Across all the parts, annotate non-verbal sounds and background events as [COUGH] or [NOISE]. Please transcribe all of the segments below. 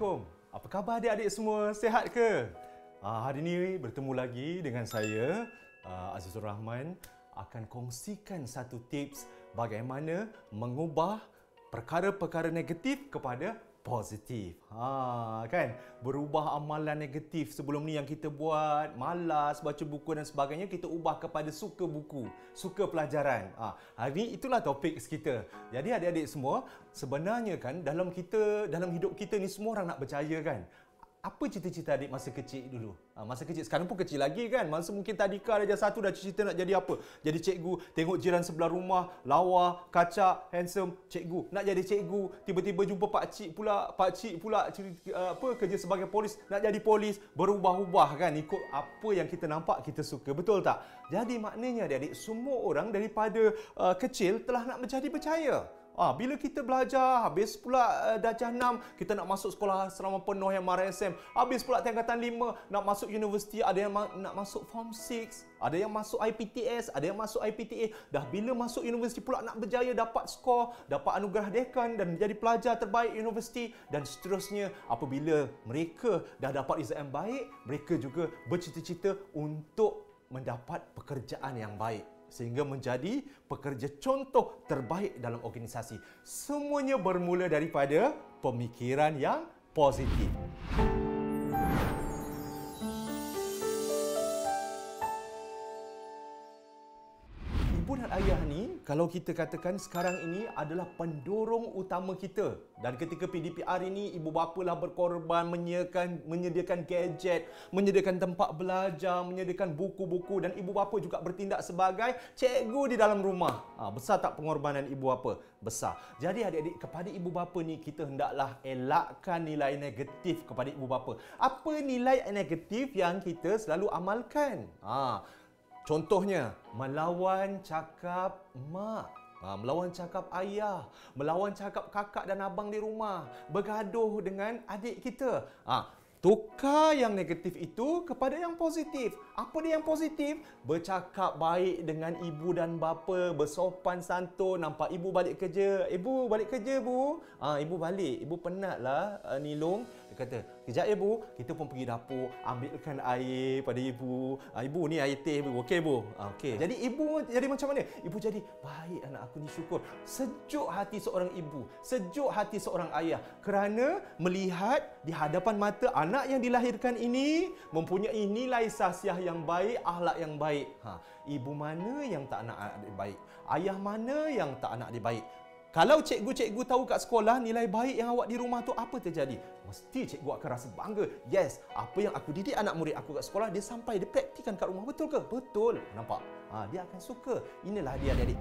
Assalamualaikum. Apa khabar adik-adik semua? Sehat ke? Uh, hari ini bertemu lagi dengan saya, uh, Azizur Rahman, akan kongsikan satu tips bagaimana mengubah perkara-perkara negatif kepada positif. Ha kan berubah amalan negatif sebelum ni yang kita buat malas baca buku dan sebagainya kita ubah kepada suka buku, suka pelajaran. Ha hari itulah topik kita. Jadi adik-adik semua sebenarnya kan dalam kita dalam hidup kita ni semua orang nak berjaya kan apa cita-cita adik masa kecil dulu? Ha, masa kecil, sekarang pun kecil lagi kan? Masa mungkin tadika darjah satu dah cita nak jadi apa? Jadi cikgu, tengok jiran sebelah rumah, lawa, kacak, handsome, cikgu. Nak jadi cikgu, tiba-tiba jumpa pak cik pula, pak cik pula uh, apa kerja sebagai polis, nak jadi polis, berubah-ubah kan? Ikut apa yang kita nampak, kita suka. Betul tak? Jadi maknanya adik-adik, semua orang daripada uh, kecil telah nak menjadi percaya. Ah, bila kita belajar, habis pula uh, darjah 6, kita nak masuk sekolah selama penuh yang Mara SM. Habis pula tingkatan 5, nak masuk universiti, ada yang ma- nak masuk form 6, ada yang masuk IPTS, ada yang masuk IPTA. Dah bila masuk universiti pula nak berjaya dapat skor, dapat anugerah dekan dan menjadi pelajar terbaik universiti dan seterusnya. Apabila mereka dah dapat yang baik, mereka juga bercita-cita untuk mendapat pekerjaan yang baik sehingga menjadi pekerja contoh terbaik dalam organisasi. Semuanya bermula daripada pemikiran yang positif. Kalau kita katakan sekarang ini adalah pendorong utama kita. Dan ketika PDPR ini, ibu bapa lah berkorban menyediakan, menyediakan gadget, menyediakan tempat belajar, menyediakan buku-buku dan ibu bapa juga bertindak sebagai cikgu di dalam rumah. Ha, besar tak pengorbanan ibu bapa? Besar. Jadi adik-adik, kepada ibu bapa ni, kita hendaklah elakkan nilai negatif kepada ibu bapa. Apa nilai negatif yang kita selalu amalkan? Ha, Contohnya, melawan cakap mak. Ha, melawan cakap ayah, melawan cakap kakak dan abang di rumah, bergaduh dengan adik kita. Ha, tukar yang negatif itu kepada yang positif. Apa dia yang positif? Bercakap baik dengan ibu dan bapa, bersopan santun, nampak ibu balik kerja. Ibu balik kerja, Bu. Ha, ibu balik. Ibu penatlah uh, nilung. Dia kata, kejap ya Bu, kita pun pergi dapur, ambilkan air pada ibu. Ha, ibu ni air teh, Bu. Okey, Bu? Ha, Okey. Jadi ibu jadi macam mana? Ibu jadi, baik anak aku ni syukur. Sejuk hati seorang ibu, sejuk hati seorang ayah. Kerana melihat di hadapan mata anak yang dilahirkan ini mempunyai nilai sasiah yang baik, akhlak yang baik. Ha, ibu mana yang tak nak anak baik? Ayah mana yang tak nak dia baik? Kalau cikgu-cikgu tahu kat sekolah nilai baik yang awak di rumah tu apa terjadi? Mesti cikgu akan rasa bangga. Yes, apa yang aku didik anak murid aku kat sekolah dia sampai dia praktikan kat rumah. Betul ke? Betul. Nampak? Ha, dia akan suka. Inilah dia adik-adik.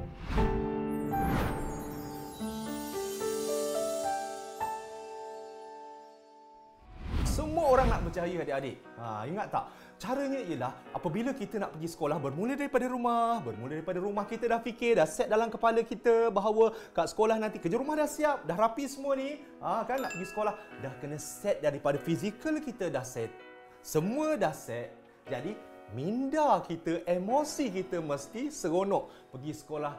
Semua orang nak berjaya adik-adik. Ha, ingat tak? Caranya ialah apabila kita nak pergi sekolah bermula daripada rumah, bermula daripada rumah kita dah fikir, dah set dalam kepala kita bahawa kat sekolah nanti kerja rumah dah siap, dah rapi semua ni. Ha, kan nak pergi sekolah, dah kena set daripada fizikal kita dah set. Semua dah set. Jadi minda kita, emosi kita mesti seronok pergi sekolah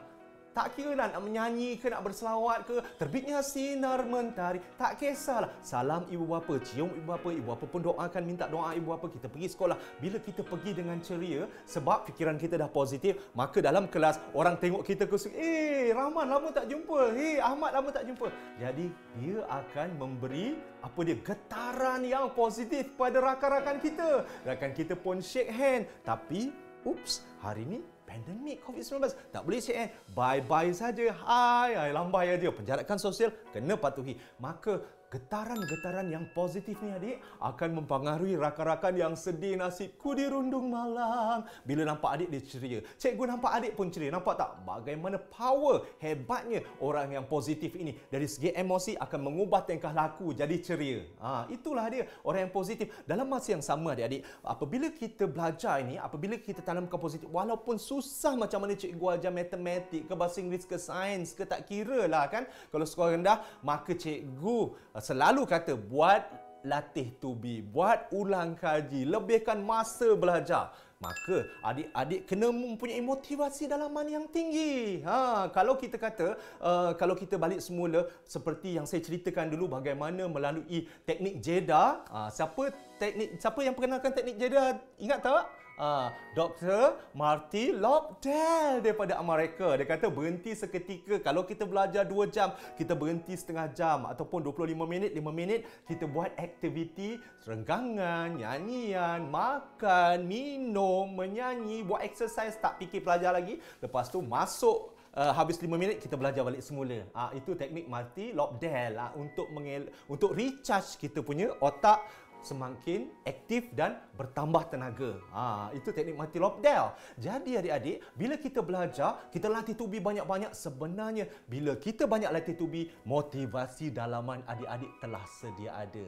tak kira lah nak menyanyi ke nak berselawat ke Terbitnya sinar mentari. Tak kisahlah. Salam ibu bapa Cium ibu bapa Ibu bapa pun doakan Minta doa ibu bapa Kita pergi sekolah. Bila kita pergi dengan ceria Sebab fikiran kita dah positif Maka dalam kelas Orang tengok kita ke Eh Rahman lama tak jumpa. Eh Ahmad lama tak jumpa. Jadi dia akan memberi Apa dia Getaran yang positif Pada rakan-rakan kita. Rakan kita pun shake hand. Tapi Oops Hari ni pandemik COVID-19. Tak boleh shake hand. Bye-bye saja. Hai, lambai aja. Penjarakan sosial kena patuhi. Maka getaran-getaran yang positif ni adik akan mempengaruhi rakan-rakan yang sedih nasibku dirundung malang. Bila nampak adik dia ceria. Cikgu nampak adik pun ceria. Nampak tak bagaimana power hebatnya orang yang positif ini dari segi emosi akan mengubah tingkah laku jadi ceria. Ha, itulah dia orang yang positif. Dalam masa yang sama adik-adik, apabila kita belajar ini, apabila kita tanamkan positif walaupun susah macam mana cikgu ajar matematik ke bahasa Inggeris ke sains ke tak kira lah kan. Kalau skor rendah, maka cikgu selalu kata buat latih to be, buat ulang kaji, lebihkan masa belajar. maka adik-adik kena mempunyai motivasi dalaman yang tinggi. Ha, kalau kita kata, uh, kalau kita balik semula seperti yang saya ceritakan dulu bagaimana melalui teknik jeda, uh, siapa teknik siapa yang perkenalkan teknik jeda? Ingat tak? Uh, Dr. Marty Lobdell daripada Amerika. Dia kata berhenti seketika. Kalau kita belajar 2 jam, kita berhenti setengah jam. Ataupun 25 minit, 5 minit, kita buat aktiviti renggangan, nyanyian, makan, minum, menyanyi, buat exercise, tak fikir pelajar lagi. Lepas tu masuk uh, habis 5 minit kita belajar balik semula. Ah uh, itu teknik Marty Lobdell uh, untuk mengel- untuk recharge kita punya otak semakin aktif dan bertambah tenaga. Ha, itu teknik mati Lobdell. Jadi adik-adik, bila kita belajar, kita latih tubi banyak-banyak, sebenarnya bila kita banyak latih tubi, motivasi dalaman adik-adik telah sedia ada.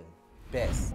Best.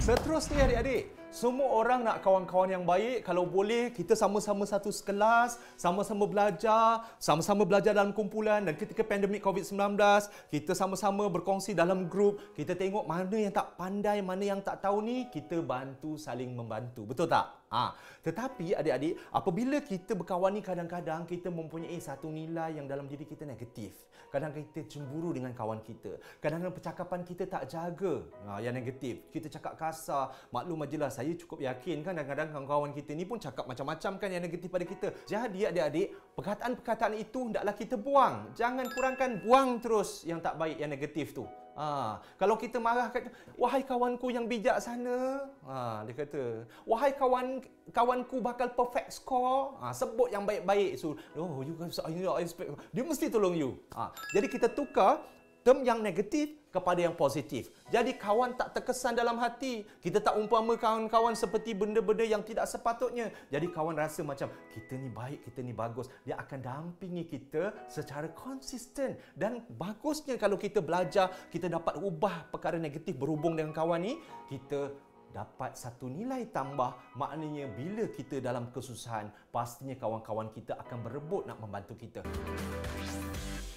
Seterusnya adik-adik, semua orang nak kawan-kawan yang baik. Kalau boleh, kita sama-sama satu sekelas, sama-sama belajar, sama-sama belajar dalam kumpulan dan ketika pandemik COVID-19, kita sama-sama berkongsi dalam grup. Kita tengok mana yang tak pandai, mana yang tak tahu ni, kita bantu saling membantu. Betul tak? Ha. Tetapi adik-adik, apabila kita berkawan ni kadang-kadang kita mempunyai satu nilai yang dalam diri kita negatif. Kadang kita cemburu dengan kawan kita. Kadang-kadang percakapan kita tak jaga ha, yang negatif. Kita cakap kasar. Maklum ajalah saya cukup yakin kan kadang-kadang kawan-kawan kita ni pun cakap macam-macam kan yang negatif pada kita. Jadi adik-adik, perkataan-perkataan itu hendaklah kita buang. Jangan kurangkan buang terus yang tak baik, yang negatif tu. Ha, kalau kita marah kata, wahai kawanku yang bijak sana, ha, dia kata, wahai kawan kawanku bakal perfect score, ha, sebut yang baik-baik. So, oh, you guys, I expect, dia mesti tolong you. Ha, jadi kita tukar term yang negatif kepada yang positif. Jadi kawan tak terkesan dalam hati. Kita tak umpama kawan-kawan seperti benda-benda yang tidak sepatutnya. Jadi kawan rasa macam kita ni baik, kita ni bagus. Dia akan dampingi kita secara konsisten. Dan bagusnya kalau kita belajar, kita dapat ubah perkara negatif berhubung dengan kawan ni, kita dapat satu nilai tambah. Maknanya bila kita dalam kesusahan, pastinya kawan-kawan kita akan berebut nak membantu kita.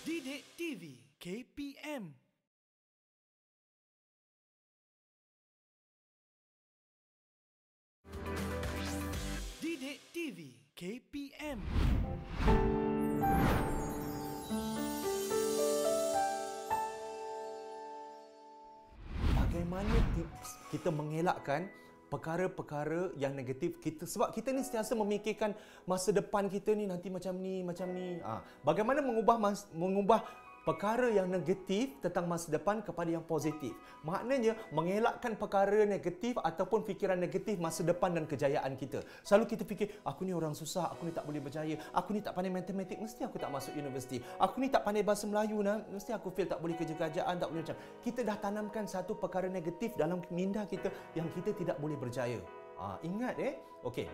Didik TV KPM Didik TV KPM Bagaimana tips kita mengelakkan perkara-perkara yang negatif kita? Sebab kita ni sentiasa memikirkan masa depan kita ni nanti macam ni macam ni. Ha. bagaimana mengubah mas, mengubah perkara yang negatif tentang masa depan kepada yang positif. Maknanya mengelakkan perkara negatif ataupun fikiran negatif masa depan dan kejayaan kita. Selalu kita fikir, aku ni orang susah, aku ni tak boleh berjaya, aku ni tak pandai matematik, mesti aku tak masuk universiti. Aku ni tak pandai bahasa Melayu, nah, mesti aku fail, tak boleh kerja kerajaan, tak boleh macam. Kita dah tanamkan satu perkara negatif dalam minda kita yang kita tidak boleh berjaya. Ha, ingat eh? Okey.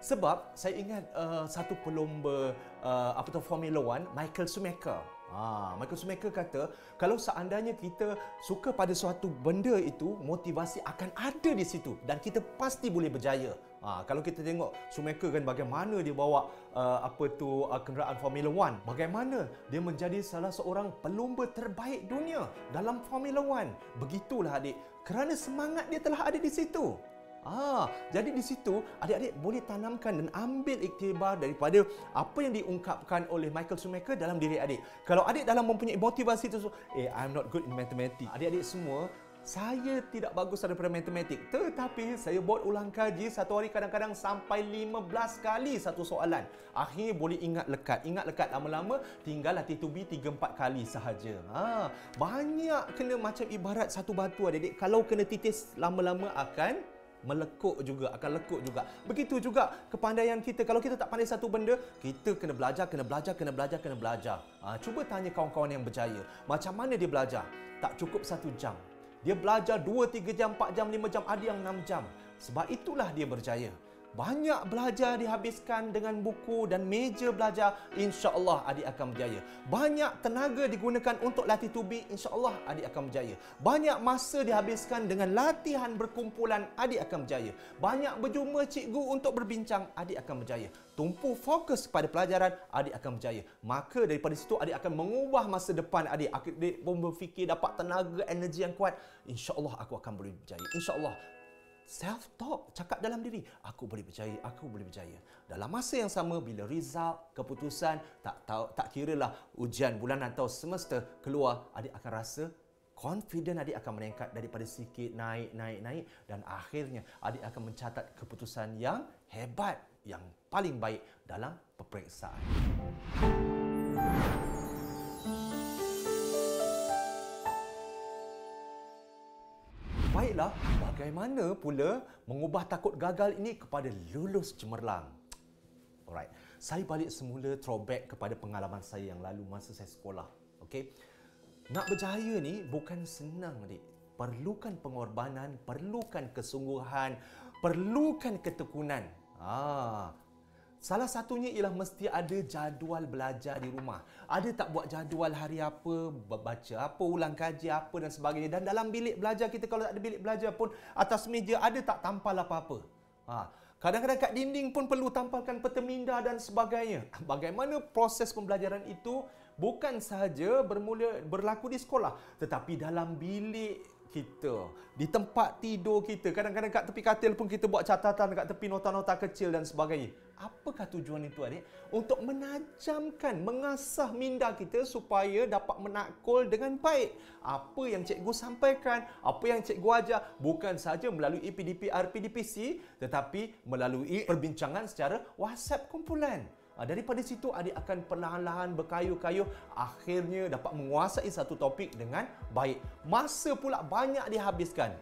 Sebab saya ingat uh, satu pelomba uh, apa tu Formula One, Michael Schumacher. Ha, Michael Schumacher kata, kalau seandainya kita suka pada suatu benda itu, motivasi akan ada di situ dan kita pasti boleh berjaya. Ha, kalau kita tengok Schumacher kan bagaimana dia bawa uh, apa tu uh, kenderaan Formula One, bagaimana dia menjadi salah seorang pelumba terbaik dunia dalam Formula One. Begitulah adik, kerana semangat dia telah ada di situ. Ah, jadi di situ adik-adik boleh tanamkan dan ambil iktibar daripada apa yang diungkapkan oleh Michael Schumacher dalam diri adik. Kalau adik dalam mempunyai motivasi itu, eh I'm not good in mathematics. Adik-adik semua, saya tidak bagus daripada matematik. Tetapi saya buat ulang kaji satu hari kadang-kadang sampai 15 kali satu soalan. Akhirnya boleh ingat lekat. Ingat lekat lama-lama tinggal latih tubi 3-4 kali sahaja. Ha, banyak kena macam ibarat satu batu adik-adik. Kalau kena titis lama-lama akan melekuk juga akan lekuk juga. Begitu juga kepandaian kita. Kalau kita tak pandai satu benda kita kena belajar kena belajar kena belajar kena belajar. Ha, cuba tanya kawan-kawan yang berjaya macam mana dia belajar? Tak cukup satu jam. Dia belajar 2 3 jam 4 jam 5 jam ada yang 6 jam. Sebab itulah dia berjaya banyak belajar dihabiskan dengan buku dan meja belajar, insya-Allah adik akan berjaya. Banyak tenaga digunakan untuk latih tubi, insya-Allah adik akan berjaya. Banyak masa dihabiskan dengan latihan berkumpulan, adik akan berjaya. Banyak berjumpa cikgu untuk berbincang, adik akan berjaya. Tumpu fokus kepada pelajaran, adik akan berjaya. Maka daripada situ adik akan mengubah masa depan adik. Adik pun berfikir dapat tenaga, energi yang kuat. Insya-Allah aku akan berjaya. Insya-Allah self talk cakap dalam diri aku boleh berjaya aku boleh berjaya. Dalam masa yang sama bila result keputusan tak tahu tak kiralah ujian bulan atau semester keluar adik akan rasa confident adik akan meningkat daripada sikit naik naik naik dan akhirnya adik akan mencatat keputusan yang hebat yang paling baik dalam peperiksaan Baiklah, bagaimana pula mengubah takut gagal ini kepada lulus cemerlang? Alright, saya balik semula throwback kepada pengalaman saya yang lalu masa saya sekolah. Okay, nak berjaya ni bukan senang, adik. Perlukan pengorbanan, perlukan kesungguhan, perlukan ketekunan. Ah, Salah satunya ialah mesti ada jadual belajar di rumah. Ada tak buat jadual hari apa, baca apa, ulang kaji apa dan sebagainya. Dan dalam bilik belajar kita kalau tak ada bilik belajar pun atas meja ada tak tampal apa-apa. Ha. Kadang-kadang kat dinding pun perlu tampalkan peta minda dan sebagainya. [LAUGHS] Bagaimana proses pembelajaran itu bukan sahaja bermula berlaku di sekolah tetapi dalam bilik kita, di tempat tidur kita, kadang-kadang kat tepi katil pun kita buat catatan kat tepi nota-nota kecil dan sebagainya. Apakah tujuan itu adik? Untuk menajamkan, mengasah minda kita supaya dapat menakul dengan baik. Apa yang cikgu sampaikan, apa yang cikgu ajar bukan saja melalui PDP RPDPC tetapi melalui perbincangan secara WhatsApp kumpulan. Ah, daripada situ adik akan perlahan-lahan berkayuh-kayuh akhirnya dapat menguasai satu topik dengan baik. Masa pula banyak dihabiskan.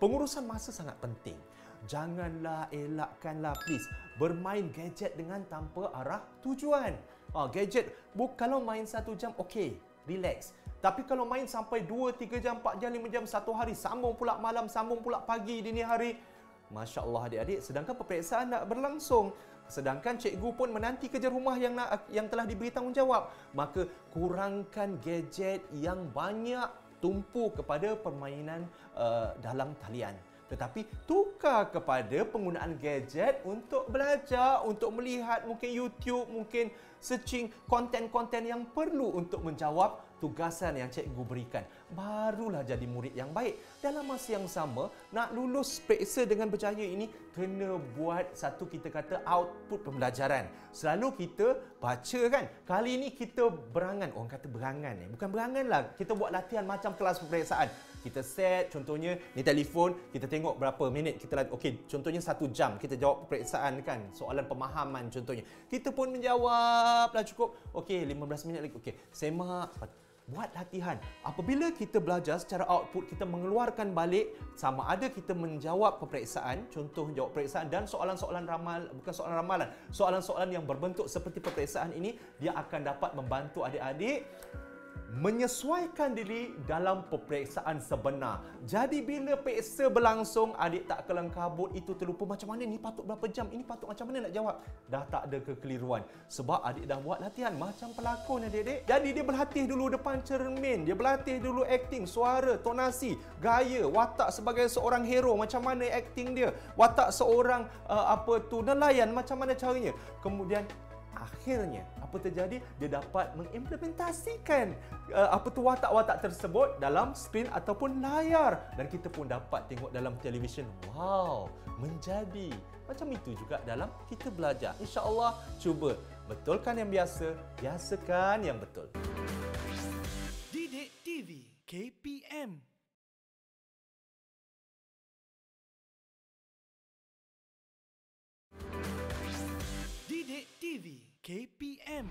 Pengurusan masa sangat penting. Janganlah elakkanlah please bermain gadget dengan tanpa arah tujuan. Ha, gadget bu kalau main satu jam okey, relax. Tapi kalau main sampai 2, 3 jam, 4 jam, 5 jam, satu hari, sambung pula malam, sambung pula pagi, dini hari. Masya Allah adik-adik, sedangkan peperiksaan nak berlangsung. Sedangkan cikgu pun menanti kerja rumah yang nak, yang telah diberi tanggungjawab. Maka kurangkan gadget yang banyak tumpu kepada permainan uh, dalam talian. Tetapi tukar kepada penggunaan gadget untuk belajar, untuk melihat mungkin YouTube, mungkin searching konten-konten yang perlu untuk menjawab tugasan yang cikgu berikan. Barulah jadi murid yang baik. Dalam masa yang sama, nak lulus periksa dengan berjaya ini, kena buat satu kita kata output pembelajaran. Selalu kita baca kan. Kali ini kita berangan. Orang kata berangan. Eh. Bukan berangan lah. Kita buat latihan macam kelas peperiksaan. Kita set contohnya ni telefon kita tengok berapa minit kita latihan. Okey, contohnya satu jam kita jawab peperiksaan kan. Soalan pemahaman contohnya. Kita pun menjawablah cukup. Okey, 15 minit lagi. Okey, semak buat latihan. Apabila kita belajar secara output, kita mengeluarkan balik sama ada kita menjawab peperiksaan, contoh jawab peperiksaan dan soalan-soalan ramal, bukan soalan ramalan, soalan-soalan yang berbentuk seperti peperiksaan ini, dia akan dapat membantu adik-adik menyesuaikan diri dalam peperiksaan sebenar. Jadi bila periksa berlangsung, adik tak kelang kabut, itu terlupa macam mana ni patut berapa jam, ini patut macam mana nak jawab. Dah tak ada kekeliruan. Sebab adik dah buat latihan macam pelakon adik-adik. Jadi dia berlatih dulu depan cermin, dia berlatih dulu acting, suara, tonasi, gaya, watak sebagai seorang hero, macam mana acting dia. Watak seorang uh, apa tu nelayan, macam mana caranya. Kemudian akhirnya apa terjadi? Dia dapat mengimplementasikan uh, apa tu watak-watak tersebut dalam skrin ataupun layar. Dan kita pun dapat tengok dalam televisyen. Wow menjadi macam itu juga dalam kita belajar. Insyaallah cuba. Betulkan yang biasa biasakan yang betul. Didik TV KPM TV KPM.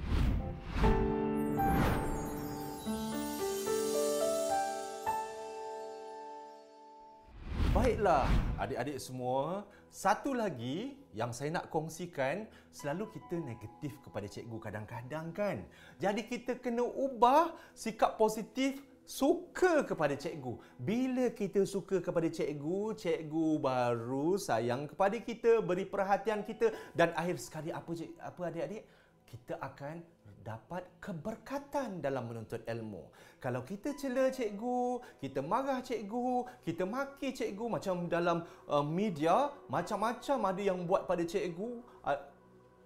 Baiklah, adik-adik semua, satu lagi yang saya nak kongsikan, selalu kita negatif kepada cikgu kadang-kadang kan. Jadi kita kena ubah sikap positif suka kepada cikgu. Bila kita suka kepada cikgu, cikgu baru sayang kepada kita, beri perhatian kita dan akhir sekali apa cik, apa adik-adik? Kita akan dapat keberkatan dalam menuntut ilmu. Kalau kita cela cikgu, kita marah cikgu, kita maki cikgu macam dalam uh, media, macam-macam ada yang buat pada cikgu, uh,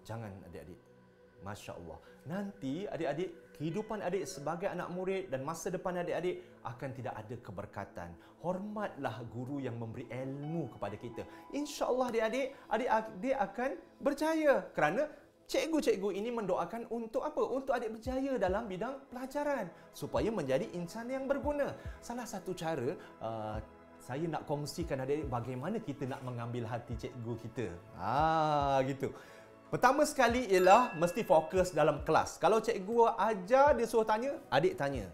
jangan adik-adik. Masya Allah. Nanti adik-adik kehidupan adik sebagai anak murid dan masa depan adik-adik akan tidak ada keberkatan. Hormatlah guru yang memberi ilmu kepada kita. Insya-Allah adik-adik, adik-adik akan berjaya kerana cikgu-cikgu ini mendoakan untuk apa? Untuk adik berjaya dalam bidang pelajaran supaya menjadi insan yang berguna. Salah satu cara uh, saya nak kongsikan adik-adik bagaimana kita nak mengambil hati cikgu kita. Ah gitu. Pertama sekali ialah mesti fokus dalam kelas. Kalau cikgu ajar dia suruh tanya, adik tanya.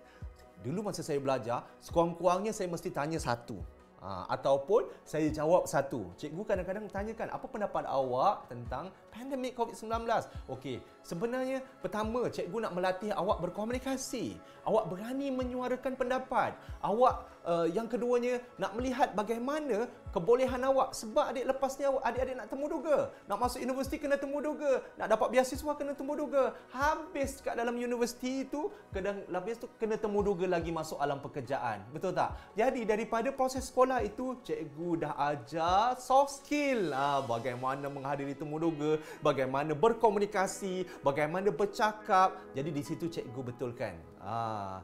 Dulu masa saya belajar, sekurang-kurangnya saya mesti tanya satu. Ha, ataupun saya jawab satu. Cikgu kadang-kadang tanyakan apa pendapat awak tentang pandemik COVID-19. Okey, sebenarnya pertama cikgu nak melatih awak berkomunikasi. Awak berani menyuarakan pendapat. Awak uh, yang keduanya nak melihat bagaimana kebolehan awak sebab adik lepas ni adik-adik nak temu duga. Nak masuk universiti kena temu duga. Nak dapat beasiswa kena temu duga. Habis kat dalam universiti itu kadang habis tu kena temu duga lagi masuk alam pekerjaan. Betul tak? Jadi daripada proses sekolah itu cikgu dah ajar soft skill ah bagaimana menghadiri temu duga bagaimana berkomunikasi bagaimana bercakap jadi di situ cikgu betulkan ah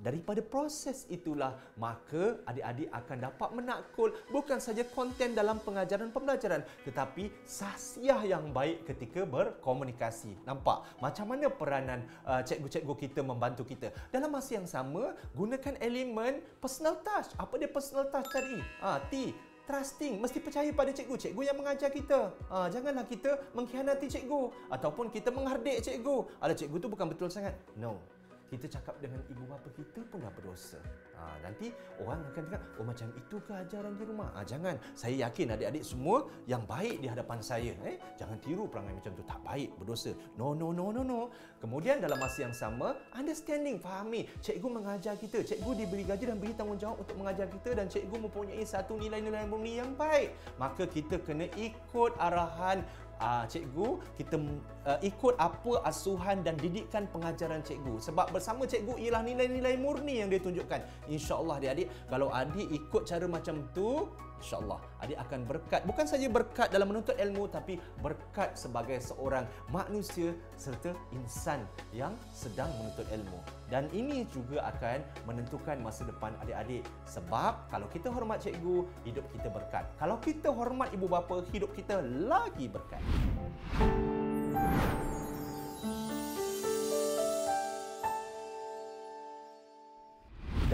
Daripada proses itulah maka adik-adik akan dapat menakul bukan saja konten dalam pengajaran pembelajaran tetapi sasiah yang baik ketika berkomunikasi. Nampak macam mana peranan uh, cikgu-cikgu kita membantu kita. Dalam masa yang sama gunakan elemen personal touch. Apa dia personal touch tadi? Ah T trusting mesti percaya pada cikgu cikgu yang mengajar kita ha, janganlah kita mengkhianati cikgu ataupun kita menghardik cikgu ada cikgu tu bukan betul sangat no kita cakap dengan ibu bapa kita pun dah berdosa. Ha, nanti orang akan cakap, oh macam itu ke ajaran di rumah? Ha, jangan. Saya yakin adik-adik semua yang baik di hadapan saya. Eh, jangan tiru perangai macam tu. Tak baik, berdosa. No, no, no, no, no. Kemudian dalam masa yang sama, understanding, fahami. Cikgu mengajar kita. Cikgu diberi gaji dan beri tanggungjawab untuk mengajar kita dan cikgu mempunyai satu nilai-nilai yang baik. Maka kita kena ikut arahan uh, cikgu kita uh, ikut apa asuhan dan didikan pengajaran cikgu sebab bersama cikgu ialah nilai-nilai murni yang dia tunjukkan. Insyaallah adik-adik kalau adik ikut cara macam tu InsyaAllah adik akan berkat. Bukan saja berkat dalam menuntut ilmu Tapi berkat sebagai seorang manusia Serta insan yang sedang menuntut ilmu. Dan ini juga akan menentukan masa depan adik-adik. Sebab kalau kita hormat cikgu Hidup kita berkat. Kalau kita hormat ibu bapa Hidup kita lagi berkat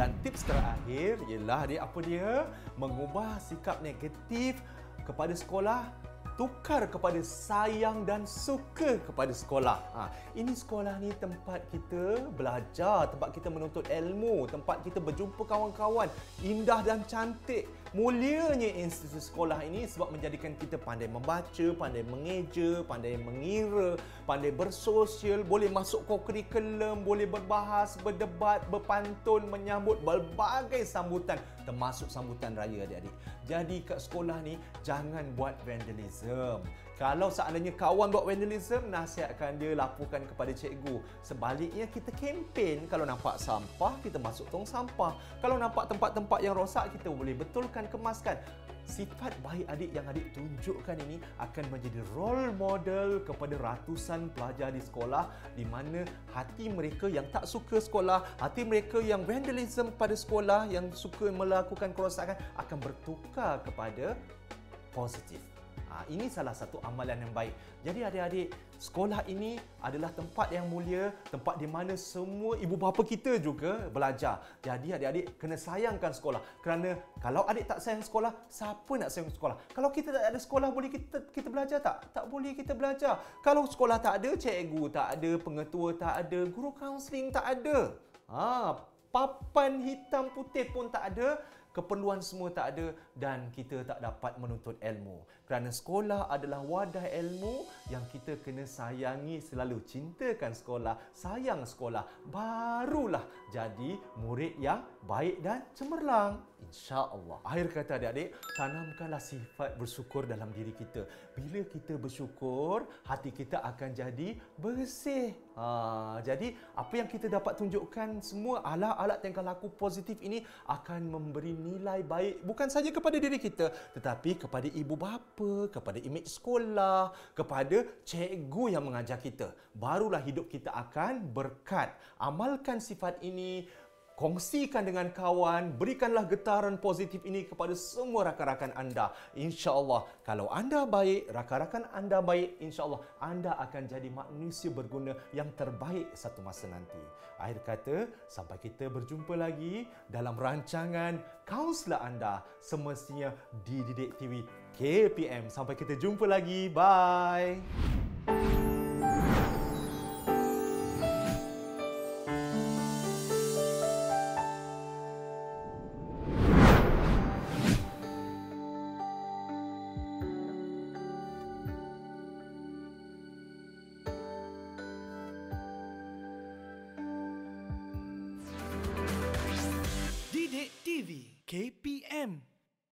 Dan tips terakhir ialah dia apa dia? Mengubah sikap negatif kepada sekolah tukar kepada sayang dan suka kepada sekolah. Ha, ini sekolah ni tempat kita belajar, tempat kita menuntut ilmu, tempat kita berjumpa kawan-kawan indah dan cantik. Mulianya institusi sekolah ini sebab menjadikan kita pandai membaca, pandai mengeja, pandai mengira, pandai bersosial, boleh masuk ke kurikulum, boleh berbahas, berdebat, berpantun, menyambut berbagai sambutan termasuk sambutan raya adik-adik. Jadi kat sekolah ni jangan buat vandalism. Kalau seandainya kawan buat vandalism, nasihatkan dia laporkan kepada cikgu. Sebaliknya kita kempen kalau nampak sampah, kita masuk tong sampah. Kalau nampak tempat-tempat yang rosak, kita boleh betulkan, kemaskan. Sifat baik adik yang adik tunjukkan ini akan menjadi role model kepada ratusan pelajar di sekolah di mana hati mereka yang tak suka sekolah, hati mereka yang vandalism pada sekolah, yang suka melakukan kerosakan akan bertukar kepada positif. Ha, ini salah satu amalan yang baik. Jadi adik-adik, sekolah ini adalah tempat yang mulia, tempat di mana semua ibu bapa kita juga belajar. Jadi adik-adik kena sayangkan sekolah. Kerana kalau adik tak sayang sekolah, siapa nak sayang sekolah? Kalau kita tak ada sekolah, boleh kita kita belajar tak? Tak boleh kita belajar. Kalau sekolah tak ada, cikgu tak ada, pengetua tak ada, guru kaunseling tak ada. Ha, papan hitam putih pun tak ada keperluan semua tak ada dan kita tak dapat menuntut ilmu. Kerana sekolah adalah wadah ilmu yang kita kena sayangi selalu. Cintakan sekolah, sayang sekolah. Barulah jadi murid yang baik dan cemerlang. InsyaAllah. Akhir kata adik-adik, tanamkanlah sifat bersyukur dalam diri kita. Bila kita bersyukur, hati kita akan jadi bersih. Ha, jadi, apa yang kita dapat tunjukkan, semua alat-alat tingkah laku positif ini akan memberi nilai baik bukan saja kepada diri kita, tetapi kepada ibu bapa, kepada imej sekolah, kepada cikgu yang mengajar kita. Barulah hidup kita akan berkat. Amalkan sifat ini, Kongsikan dengan kawan, berikanlah getaran positif ini kepada semua rakan-rakan anda. InsyaAllah, kalau anda baik, rakan-rakan anda baik, insyaAllah anda akan jadi manusia berguna yang terbaik satu masa nanti. Akhir kata, sampai kita berjumpa lagi dalam rancangan Kaunselah Anda semestinya di Didik TV KPM. Sampai kita jumpa lagi. Bye.